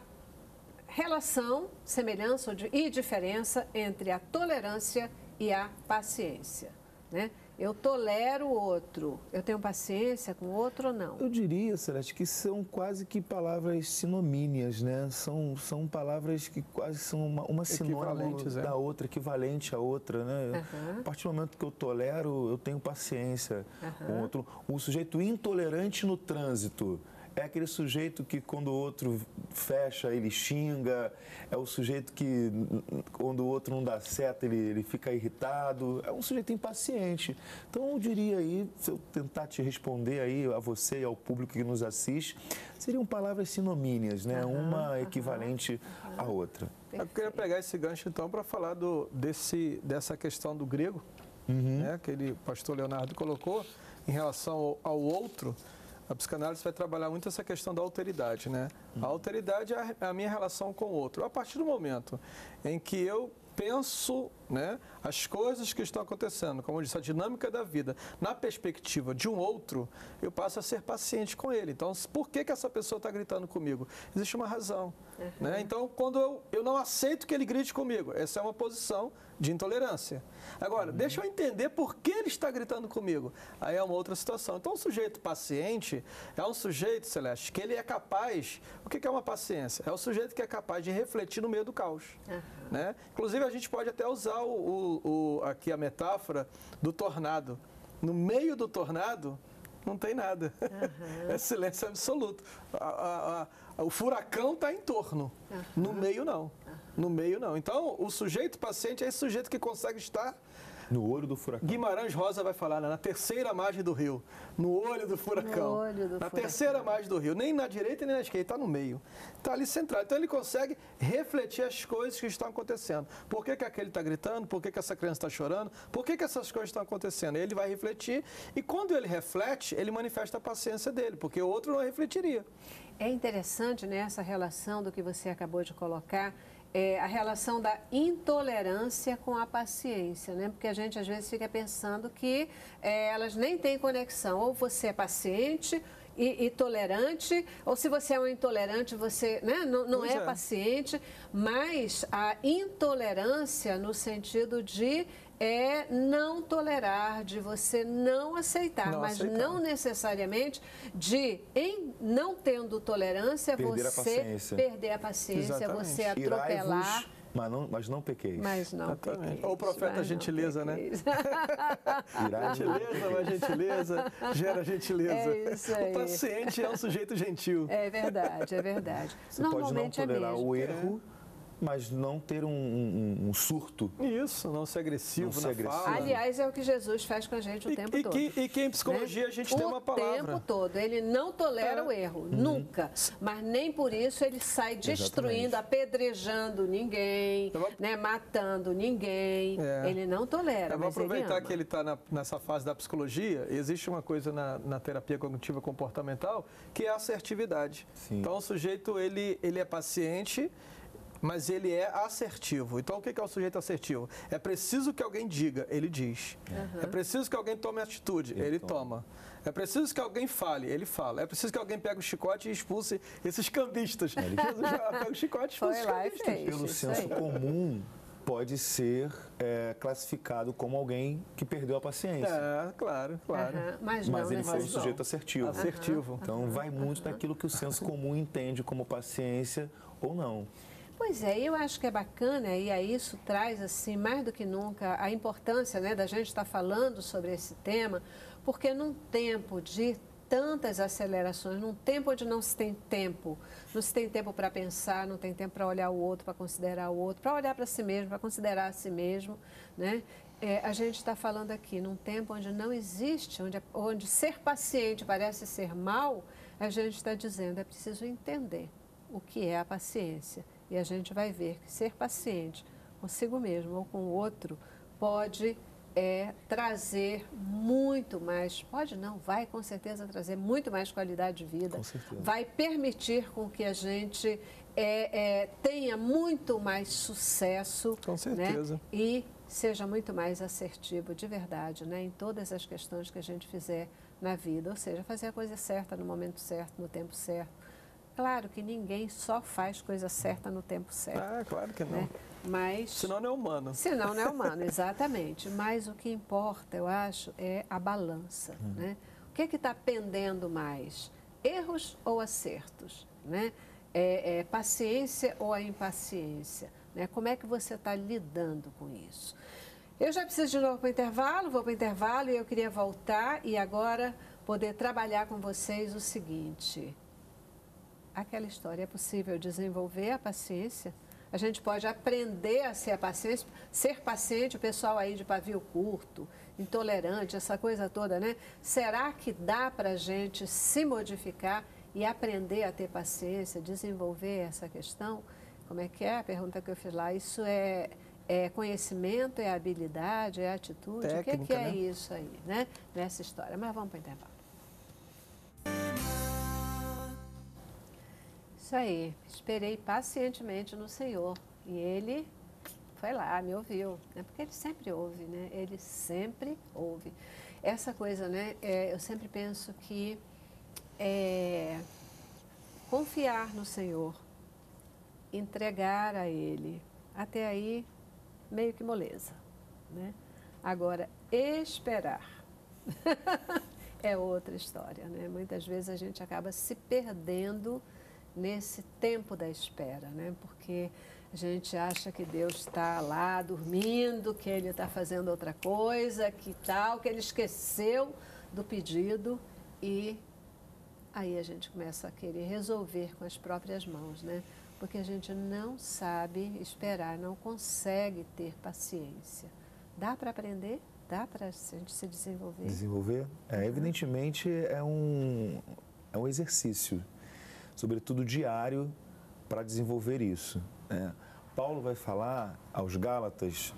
relação, semelhança e diferença entre a tolerância e a paciência. Né? Eu tolero o outro. Eu tenho paciência com o outro ou não? Eu diria, Celeste, que são quase que palavras sinomíneas, né? São, são palavras que quase são uma, uma sinônimo é. da outra, equivalente à outra, né? Uhum. A partir do momento que eu tolero, eu tenho paciência uhum. com o outro. O sujeito intolerante no trânsito é aquele sujeito que quando o outro fecha, ele xinga, é o sujeito que quando o outro não dá certo, ele, ele fica irritado, é um sujeito impaciente. Então eu diria aí, se eu tentar te responder aí a você e ao público que nos assiste, seriam palavras sinomíneas, né? Uhum, Uma equivalente uhum. à outra. Eu queria pegar esse gancho então para falar do, desse, dessa questão do grego, uhum. né, que ele, o pastor Leonardo colocou, em relação ao, ao outro. A psicanálise vai trabalhar muito essa questão da alteridade, né? Uhum. A alteridade é a, é a minha relação com o outro. A partir do momento em que eu penso né, as coisas que estão acontecendo, como eu disse, a dinâmica da vida, na perspectiva de um outro, eu passo a ser paciente com ele. Então, por que, que essa pessoa está gritando comigo? Existe uma razão. Uhum. Né? Então, quando eu, eu não aceito que ele grite comigo, essa é uma posição de intolerância. Agora, uhum. deixa eu entender por que ele está gritando comigo. Aí é uma outra situação. Então, o sujeito paciente é um sujeito, Celeste, que ele é capaz. O que é uma paciência? É o sujeito que é capaz de refletir no meio do caos. Uhum. Né? Inclusive, a gente pode até usar o, o, o, aqui a metáfora do tornado. No meio do tornado, não tem nada. Uhum. É silêncio absoluto. A, a, a, o furacão está em torno. Uhum. No meio, não. No meio, não. Então, o sujeito paciente é esse sujeito que consegue estar no olho do furacão. Guimarães Rosa vai falar, né? na terceira margem do rio. No olho do furacão. No olho do na furacão. terceira margem do rio. Nem na direita nem na esquerda, está no meio. Está ali centrado. Então ele consegue refletir as coisas que estão acontecendo. Por que, que aquele está gritando? Por que, que essa criança está chorando? Por que, que essas coisas estão acontecendo? Ele vai refletir e quando ele reflete, ele manifesta a paciência dele, porque o outro não refletiria. É interessante né, essa relação do que você acabou de colocar é, a relação da intolerância com a paciência, né? Porque a gente às vezes fica pensando que é, elas nem têm conexão. Ou você é paciente e, e, tolerante, ou se você é um intolerante, você né, não, não é, é, paciente, mas a intolerância no sentido de é não tolerar, de você não aceitar, não mas aceitar. não necessariamente de, em não tendo tolerância, perder você a perder a paciência, Exatamente. você atropelar. Mas não, mas não pequeis. Mas não pequeis. Ou o profeta gentileza, né? gentileza, mas gentileza gera gentileza. É isso aí. O paciente é um sujeito gentil. É verdade, é verdade. Você Normalmente pode não tolerar é o erro. É mas não ter um, um, um, surto. Isso, não ser agressivo não ser agressivo. Fala. Aliás, é o que Jesus faz com a gente o e, tempo e todo. Que, e que em psicologia né? a gente o tem uma palavra. O tempo todo. Ele não tolera é. o erro, uhum. nunca. Mas nem por isso ele sai destruindo, Exatamente. apedrejando ninguém, vou... né, matando ninguém. É. Ele não tolera. Eu vou aproveitar ele que ele está nessa fase da psicologia. Existe uma coisa na, na terapia cognitiva comportamental que é a assertividade. Sim. Então o sujeito ele, ele é paciente mas ele é assertivo. Então, o que é o sujeito assertivo? É preciso que alguém diga, ele diz. Uhum. É preciso que alguém tome atitude, ele, ele toma. toma. É preciso que alguém fale, ele fala. É preciso que alguém pegue o chicote e expulse esses cambistas. É, ele... Jesus já pega o chicote e expulsa os cambistas. Pelo senso comum, pode ser é, classificado como alguém que perdeu a paciência. É, claro, claro. Uhum, mas, mas ele foi um sujeito assertivo. Assertivo. Uhum, então, vai muito daquilo que o senso comum entende como paciência ou não. Pois é, eu acho que é bacana e aí isso traz assim mais do que nunca a importância né, da gente estar falando sobre esse tema, porque num tempo de tantas acelerações, num tempo onde não se tem tempo, não se tem tempo para pensar, não tem tempo para olhar o outro, para considerar o outro, para olhar para si mesmo, para considerar a si mesmo, né? É, a gente está falando aqui num tempo onde não existe, onde, onde ser paciente parece ser mal, a gente está dizendo é preciso entender o que é a paciência e a gente vai ver que ser paciente consigo mesmo ou com o outro pode é, trazer muito mais, pode não, vai com certeza trazer muito mais qualidade de vida, vai permitir com que a gente é, é, tenha muito mais sucesso com né? certeza. Né? e seja muito mais assertivo de verdade né? em todas as questões que a gente fizer na vida, ou seja, fazer a coisa certa no momento certo, no tempo certo, Claro que ninguém só faz coisa certa no tempo certo. Ah, claro que não. Né? Mas, senão não é humano. Senão não é humano, exatamente. Mas o que importa, eu acho, é a balança. Hum. Né? O que é está pendendo mais? Erros ou acertos? Né? É, é, paciência ou a impaciência? Né? Como é que você está lidando com isso? Eu já preciso de novo para o intervalo, vou para o intervalo e eu queria voltar e agora poder trabalhar com vocês o seguinte aquela história. É possível desenvolver a paciência. A gente pode aprender a ser paciente, ser paciente, o pessoal aí de pavio curto, intolerante, essa coisa toda, né? Será que dá para a gente se modificar e aprender a ter paciência, desenvolver essa questão? como é que é a pergunta que eu fiz lá? Isso é, é conhecimento, é habilidade, é atitude? Técnica, o que, que é né? isso aí, né? Nessa história. Mas vamos para o intervalo. Isso aí, esperei pacientemente no Senhor e Ele foi lá, me ouviu, né? porque Ele sempre ouve, né? Ele sempre ouve. Essa coisa, né? É, eu sempre penso que é, confiar no Senhor, entregar a Ele, até aí meio que moleza, né? Agora, esperar é outra história, né? Muitas vezes a gente acaba se perdendo nesse tempo da espera, né? Porque a gente acha que Deus está lá dormindo, que Ele está fazendo outra coisa, que tal, que Ele esqueceu do pedido e aí a gente começa a querer resolver com as próprias mãos, né? Porque a gente não sabe esperar, não consegue ter paciência. Dá para aprender? Dá para a gente se desenvolver? Desenvolver? É, evidentemente é um, é um exercício sobretudo diário, para desenvolver isso. Né? Paulo vai falar aos Gálatas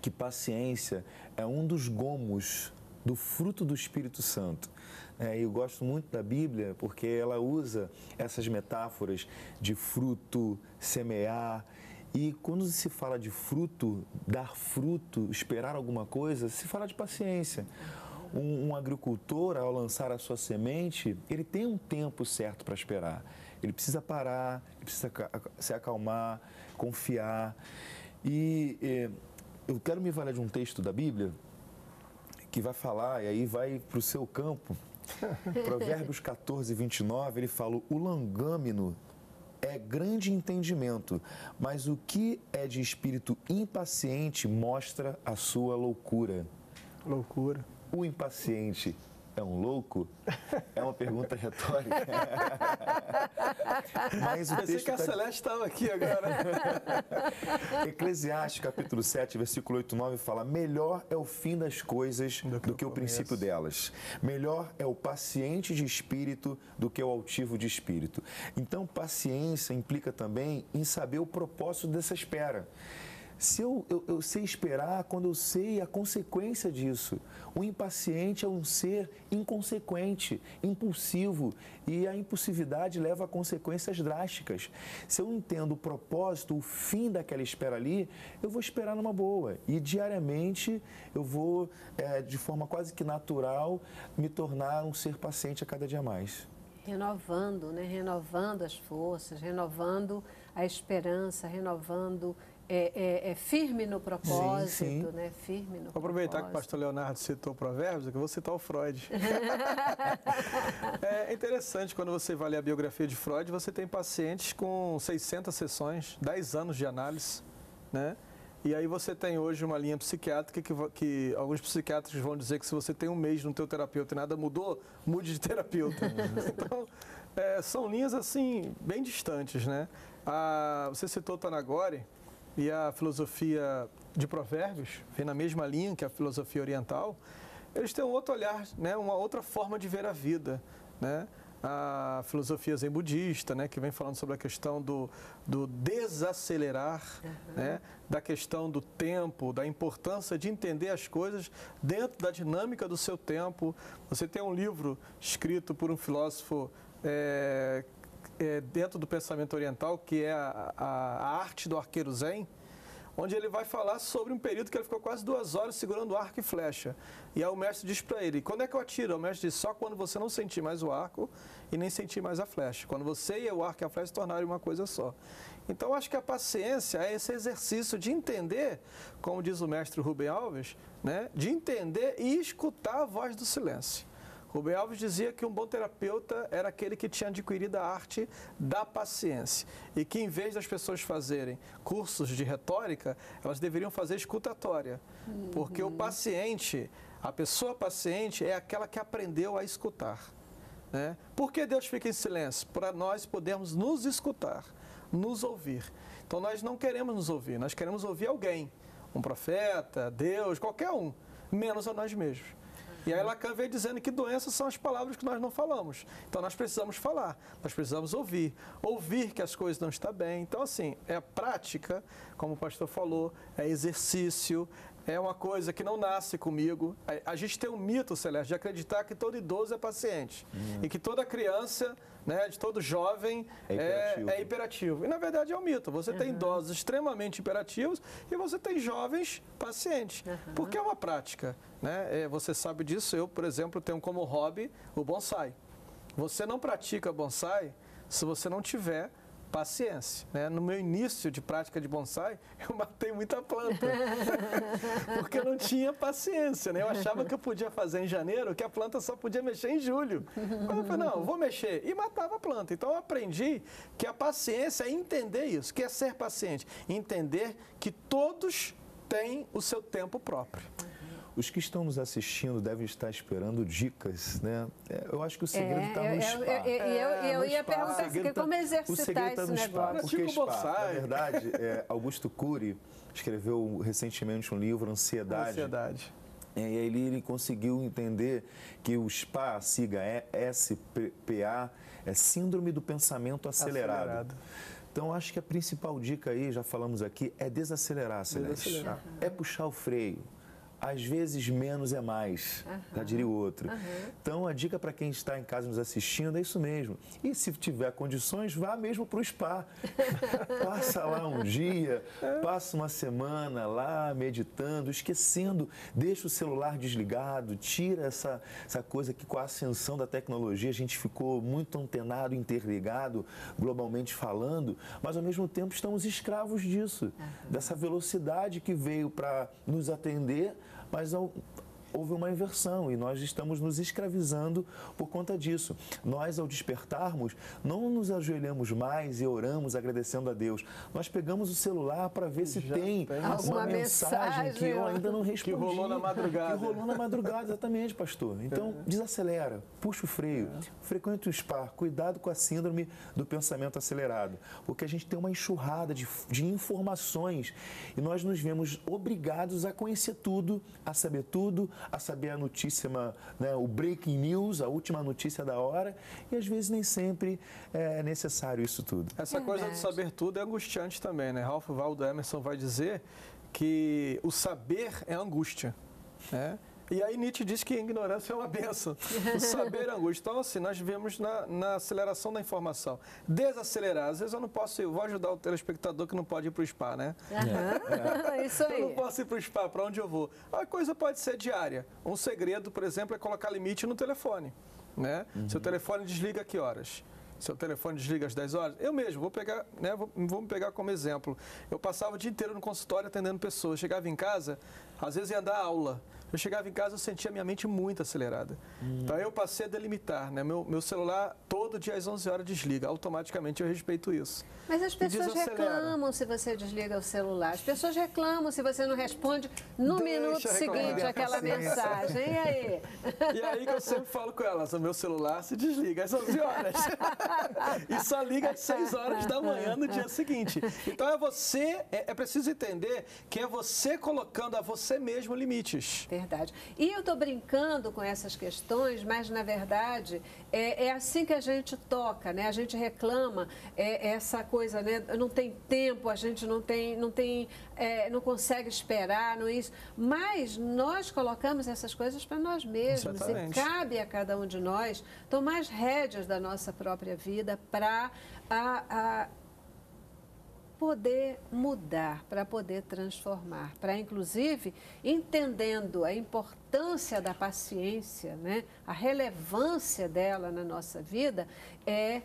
que paciência é um dos gomos do fruto do Espírito Santo. É, eu gosto muito da Bíblia porque ela usa essas metáforas de fruto, semear. E quando se fala de fruto, dar fruto, esperar alguma coisa, se fala de paciência. Um, um, agricultor, ao lançar a sua semente, ele tem um tempo certo para esperar. Ele precisa parar, ele precisa se acalmar, confiar. E eh, eu quero me valer de um texto da Bíblia que vai falar, e aí vai para o seu campo. Provérbios 14, 29, ele fala: O langâmino é grande entendimento, mas o que é de espírito impaciente mostra a sua loucura. Loucura o impaciente é um louco? É uma pergunta retórica. Mas o Pensei texto que a tá... Celeste estava aqui agora. Eclesiastes, capítulo 7, versículo 8 9, fala: Melhor é o fim das coisas do que, do que o princípio delas. Melhor é o paciente de espírito do que o altivo de espírito. Então, paciência implica também em saber o propósito dessa espera. Se eu, eu, eu, sei esperar quando eu sei a consequência disso. O impaciente é um ser inconsequente, impulsivo, e a impulsividade leva a consequências drásticas. Se eu entendo o propósito, o fim daquela espera ali, eu vou esperar numa boa. E diariamente eu vou, é, de forma quase que natural, me tornar um ser paciente a cada dia mais renovando, né? renovando as forças, renovando a esperança, renovando é, é, é, firme no propósito, sim, sim. né? Firme no Vou aproveitar que o pastor Leonardo citou provérbios, que eu vou citar o Freud. é interessante, quando você vai ler a biografia de Freud, você tem pacientes com 600 sessões, 10 anos de análise, né? E aí você tem hoje uma linha psiquiátrica que, que alguns psiquiatras vão dizer que se você tem um mês no teu terapeuta e nada mudou, mude de terapeuta. então, é, são linhas assim, bem distantes, né? Ah, você citou Tanagori, e a filosofia de Provérbios, vem na mesma linha que a filosofia oriental, eles têm um outro olhar, né, uma outra forma de ver a vida. Né? A filosofia zen budista, né, que vem falando sobre a questão do, do desacelerar, uhum. né, da questão do tempo, da importância de entender as coisas dentro da dinâmica do seu tempo. Você tem um livro escrito por um filósofo é, é, dentro do pensamento oriental, que é a, a, a, arte do arqueiro zen, onde ele vai falar sobre um período que ele ficou quase duas horas segurando arco e flecha. E aí o mestre diz para ele, quando é que eu atiro? O mestre diz, só quando você não sentir mais o arco e nem sentir mais a flecha. Quando você e o arco e a flecha se tornarem uma coisa só. Então, acho que a paciência é esse exercício de entender, como diz o mestre Rubem Alves, né, de entender e escutar a voz do silêncio. Rubem Alves dizia que um bom terapeuta era aquele que tinha adquirido a arte da paciência e que, em vez das pessoas fazerem cursos de retórica, elas deveriam fazer escutatória, uhum. porque o paciente, a pessoa paciente, é aquela que aprendeu a escutar. Né? Por que Deus fica em silêncio? Para nós podermos nos escutar, nos ouvir. Então, nós não queremos nos ouvir, nós queremos ouvir alguém, um profeta, Deus, qualquer um, menos a nós mesmos. E aí Lacan veio dizendo que doenças são as palavras que nós não falamos. Então nós precisamos falar, nós precisamos ouvir. Ouvir que as coisas não estão bem. Então, assim, é prática, como o pastor falou, é exercício, é uma coisa que não nasce comigo. A, gente tem um mito, Celeste, de acreditar que todo idoso é paciente. Uhum. E que toda criança, né, de todo jovem, é hiperativo. É, é hiperativo. E na verdade é um mito. Você uhum. tem idosos extremamente hiperativos e você tem jovens pacientes. Uhum. Porque é uma prática. Né? É, você sabe disso. Eu, por exemplo, tenho como hobby o bonsai. Você não pratica bonsai se você não tiver paciência. Né? No meu início de prática de bonsai, eu matei muita planta, porque eu não tinha paciência. Né? Eu achava que eu podia fazer em janeiro, que a planta só podia mexer em julho. Mas eu falei, não, vou mexer. E matava a planta. Então eu aprendi que a paciência é entender isso, que é ser paciente. Entender que todos têm o seu tempo próprio. Os que estão nos assistindo devem estar esperando dicas, né? É, eu acho que o segredo está é, no spa. Eu, eu, eu, eu ia perguntar assim, tá, como exercitar o segredo tá no esse spa, negócio. Porque spa, na verdade, é, Augusto Cury escreveu recentemente um livro, Ansiedade. Ansiedade. É, e aí ele, ele conseguiu entender que o SPA, a sigla é SPA, é Síndrome do Pensamento Acelerado. acelerado. Então, acho que a principal dica aí, já falamos aqui, é desacelerar, Celeste. Desacelerar. É puxar o freio às vezes menos é mais, uhum. já diria o outro. Uhum. Então, a dica para quem está em casa nos assistindo é isso mesmo. E se tiver condições, vá mesmo para o spa. passa lá um dia, passa uma semana lá meditando, esquecendo, deixa o celular desligado, tira essa, essa coisa que com a ascensão da tecnologia a gente ficou muito antenado, interligado, globalmente falando, mas ao mesmo tempo estamos escravos disso, uhum. dessa velocidade que veio para nos atender mas houve uma inversão e nós estamos nos escravizando por conta disso. Nós, ao despertarmos, não nos ajoelhamos mais e oramos agradecendo a Deus. Nós pegamos o celular para ver se tem, tem uma mensagem, que eu ainda não respondi. Que rolou na madrugada. Que rolou na madrugada, exatamente, pastor. Então, é. desacelera, puxa o freio, é. frequente o SPA, cuidado com a síndrome do pensamento acelerado, porque a gente tem uma enxurrada de, de informações e nós nos vemos obrigados a conhecer tudo, a saber tudo, a saber a notícia, né, o breaking news, a última notícia da hora, e às vezes nem sempre é necessário isso tudo. Essa coisa de saber tudo é angustiante também, né? Ralph Waldo Emerson vai dizer que o saber é angústia. Né? E aí Nietzsche diz que a ignorância é uma benção. O saber é angústia. Então, assim, nós vivemos na, na, aceleração da informação. Desacelerar. Às vezes eu não posso ir, eu vou ajudar o telespectador que não pode ir para o spa, né? Uhum. É. Isso aí. Eu não posso ir para o spa, para onde eu vou? A coisa pode ser diária. Um segredo, por exemplo, é colocar limite no telefone. Né? Uhum. Seu telefone desliga a que horas? seu telefone desliga às 10 horas? Eu mesmo, vou pegar, né, vou, vou me pegar como exemplo. Eu passava o dia inteiro no consultório atendendo pessoas. Chegava em casa, às vezes ia dar aula. Eu chegava em casa e sentia minha mente muito acelerada. Hum. Então eu passei a delimitar, né? Meu, meu celular todo dia às 11 horas desliga. Automaticamente eu respeito isso. Mas as pessoas reclamam se você desliga o celular. As pessoas reclamam se você não responde no Deixa minuto seguinte aquela mensagem. E aí? E aí que eu sempre falo com elas, o meu celular se desliga às 11 horas. e só liga às 6 horas da manhã no dia seguinte. Então é você, é, é preciso entender que é você colocando a você mesmo limites. Verdade. E eu estou brincando com essas questões, mas na verdade é, é, assim que a gente toca, né? A gente reclama é, essa coisa, né? Não tem tempo, a gente não tem, não tem, é, não consegue esperar, não é isso. Mas nós colocamos essas coisas para nós mesmos Exatamente. e cabe a cada um de nós tomar as rédeas da nossa própria vida para a, a poder mudar, para poder transformar, para inclusive entendendo a importância da paciência, né? a relevância dela na nossa vida, é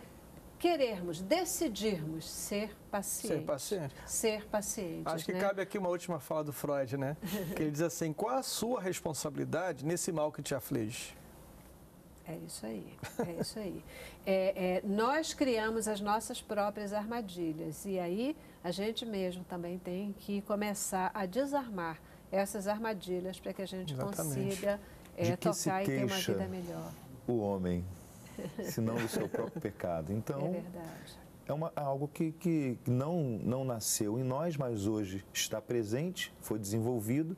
querermos, decidirmos ser pacientes. Ser paciente. Ser pacientes. Acho que né? cabe aqui uma última fala do Freud, né? que ele diz assim: qual a sua responsabilidade nesse mal que te aflige? É isso aí, é isso aí. É, é, nós criamos as nossas próprias armadilhas e aí a gente mesmo também tem que começar a desarmar essas armadilhas para que a gente Exatamente. consiga é, tocar e ter uma vida melhor. O homem, se não do seu próprio pecado. Então, é verdade é uma, algo que, que não, não nasceu em nós, mas hoje está presente, foi desenvolvido.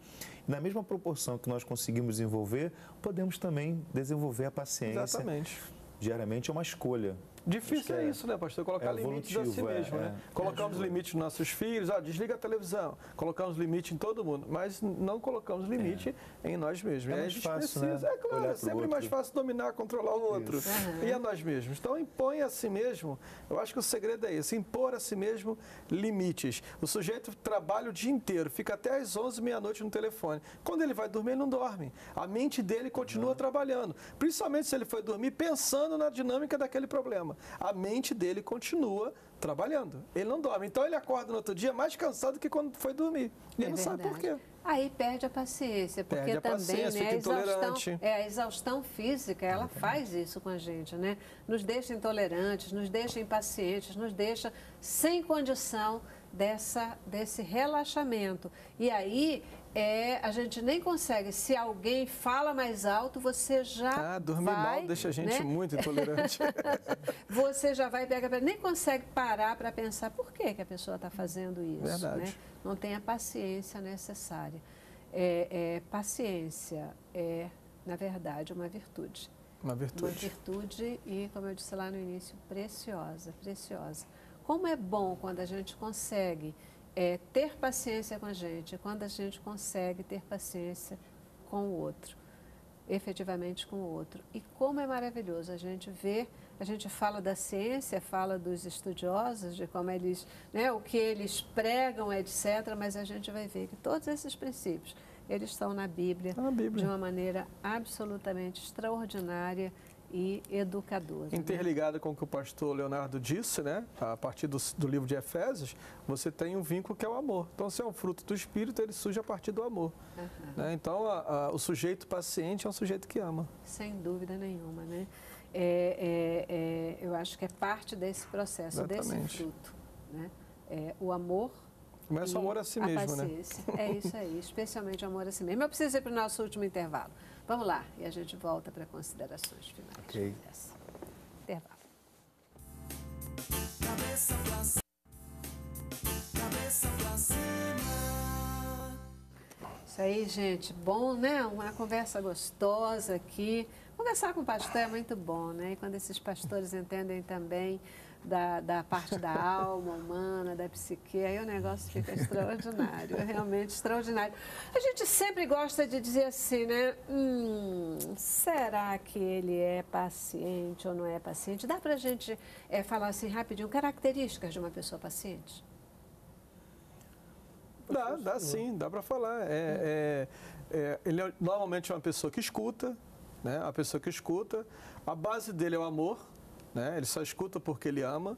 Na mesma proporção que nós conseguimos desenvolver, podemos também desenvolver a paciência. Exatamente. Diariamente é uma escolha. Difícil é, é, isso, né, pastor? Colocar é limites a si mesmo, é, né? É, colocamos limites nos nossos filhos, ah, desliga a televisão, colocamos limite em todo mundo, mas não colocamos limite é. em nós mesmos. É mais fácil, precisa, né? É claro, é sempre mais fácil dominar, controlar o outro. Uhum. E a nós mesmos. Então impõe a si mesmo, eu acho que o segredo é esse, impor a si mesmo limites. O sujeito trabalha o dia inteiro, fica até às 11, meia-noite no telefone. Quando ele vai dormir, ele não dorme. A mente dele continua uhum. trabalhando. Principalmente se ele foi dormir pensando na dinâmica daquele problema a mente dele continua trabalhando. Ele não dorme. Então ele acorda no outro dia mais cansado que quando foi dormir. E é ele não verdade. sabe por quê. Aí perde a paciência, porque perde a também paciência, né, a, exaustão, é, a exaustão física, ela faz isso com a gente, né? Nos deixa intolerantes, nos deixa impacientes, nos deixa sem condição dessa, desse relaxamento. E aí é, a gente nem consegue. Se alguém fala mais alto, você já. Ah, dormir vai, mal deixa a gente né? muito intolerante. você já vai pegar, nem consegue parar para pensar por que, que a pessoa está fazendo isso. Verdade. Né? Não tem a paciência necessária. É, é, paciência é, na verdade, uma virtude. Uma virtude. Uma virtude e, como eu disse lá no início, preciosa, preciosa. Como é bom quando a gente consegue é ter paciência com a gente, quando a gente consegue ter paciência com o outro, efetivamente com o outro. E como é maravilhoso a gente ver, a gente fala da ciência, fala dos estudiosos, de como eles, né, o que eles pregam, etc., mas a gente vai ver que todos esses princípios, eles estão na Bíblia, na Bíblia. de uma maneira absolutamente extraordinária e educadora. Interligada né? com o que o pastor Leonardo disse, né? A partir do, do, livro de Efésios, você tem um vínculo que é o amor. Então, se é um fruto do Espírito, ele surge a partir do amor. Uhum. Né? Então, a, a, o sujeito paciente é um sujeito que ama. Sem dúvida nenhuma, né? É, é, é, eu acho que é parte desse processo, Exatamente. desse fruto. Né? É, o amor Começa o amor a si a mesmo, paciência. né? É isso aí, especialmente o amor a si mesmo. Eu preciso ir para o nosso último intervalo. Vamos lá, e a gente volta para considerações finais. Ok. Intervalo. Cabeça pra cima. Cabeça pra cima. Isso aí, gente. Bom, né? Uma conversa gostosa aqui. Conversar com o pastor é muito bom, né? E quando esses pastores entendem também da, da parte da alma humana, da psique, aí o negócio fica extraordinário, realmente extraordinário. A gente sempre gosta de dizer assim, né? Hum, será que ele é paciente ou não é paciente? Dá para a gente é, falar assim rapidinho, características de uma pessoa paciente? Dá, dá sim, dá para falar. É, é, é, ele é normalmente é uma pessoa que escuta, né? A pessoa que escuta, a base dele é o amor, né? Ele só escuta porque ele ama.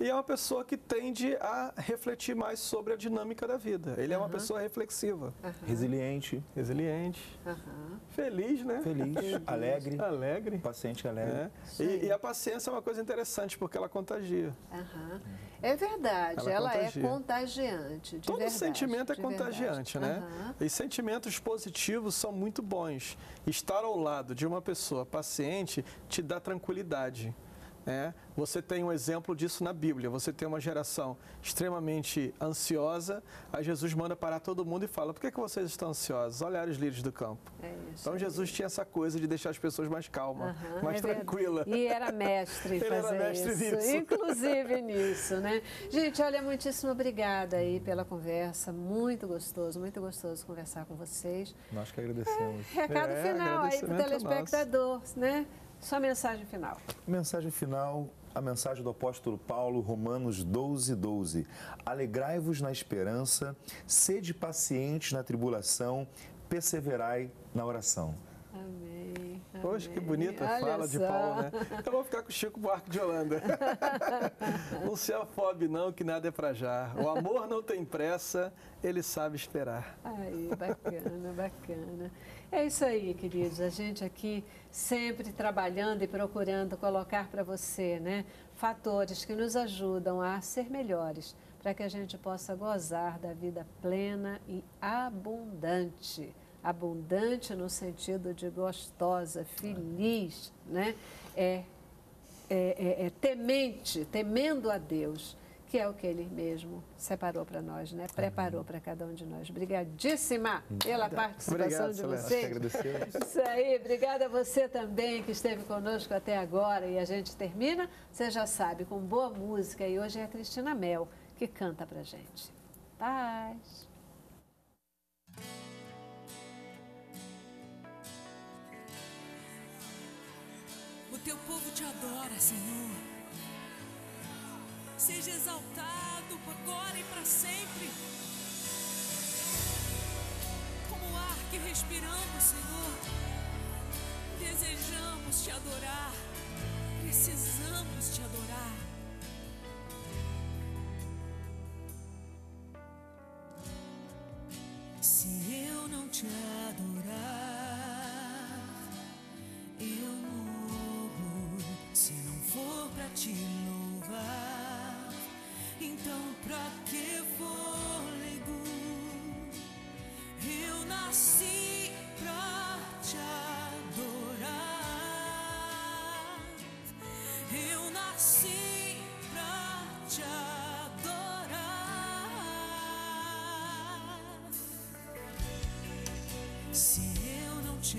E é uma pessoa que tende a refletir mais sobre a dinâmica da vida. Ele uhum. é uma pessoa reflexiva. Uhum. Resiliente. Resiliente. Uhum. Feliz, né? Feliz. alegre. Alegre. Paciente alegre. É. E, e, a paciência é uma coisa interessante, porque ela contagia. É verdade, ela, ela é contagia. é contagiante. Todo verdade, sentimento é contagiante, verdade. né? E sentimentos positivos são muito bons. Estar ao lado de uma pessoa paciente te dá tranquilidade. É, você tem um exemplo disso na Bíblia. Você tem uma geração extremamente ansiosa. Aí Jesus manda parar todo mundo e fala: Por que, que vocês estão ansiosos? Olha os lírios do campo. É então Jesus tinha essa coisa de deixar as pessoas mais calmas, uhum, mais tranquilas. E era mestre fazer era mestre isso. Nisso. Inclusive nisso, né? Gente, olha, muitíssimo obrigada aí pela conversa. Muito gostoso, muito gostoso conversar com vocês. Nós que agradecemos. É, recado é, final aí para o telespectador, né? Sua mensagem final. Mensagem final, a mensagem do apóstolo Paulo, Romanos 12, 12. Alegrai-vos na esperança, sede pacientes na tribulação, perseverai na oração. Amém. Poxa, que bonita Olha fala só. de Paulo, né? Eu vou ficar com o Chico Buarque de Holanda. não se afobe não, que nada é para já. O amor não tem pressa, ele sabe esperar. Aí, bacana, bacana. É isso aí, queridos. A gente aqui sempre trabalhando e procurando colocar para você, né, fatores que nos ajudam a ser melhores, para que a gente possa gozar da vida plena e abundante abundante no sentido de gostosa, feliz, né? É é, é, é temente, temendo a Deus, que é o que Ele mesmo separou para nós, né? Preparou para cada um de nós. Obrigadíssima pela participação Obrigado, de vocês. Isso aí, obrigada a você também que esteve conosco até agora. E a gente termina, você já sabe, com boa música. E hoje é a Cristina Mel que canta para gente. Paz. O teu povo te adora, Senhor. Seja exaltado agora e para sempre. Como o ar que respiramos, Senhor. Desejamos te adorar. Precisamos te adorar. Se eu não te adorar, eu morro. Pra te louvar, então pra que fôlego? Eu nasci pra te adorar. Eu nasci pra te adorar. Se eu não te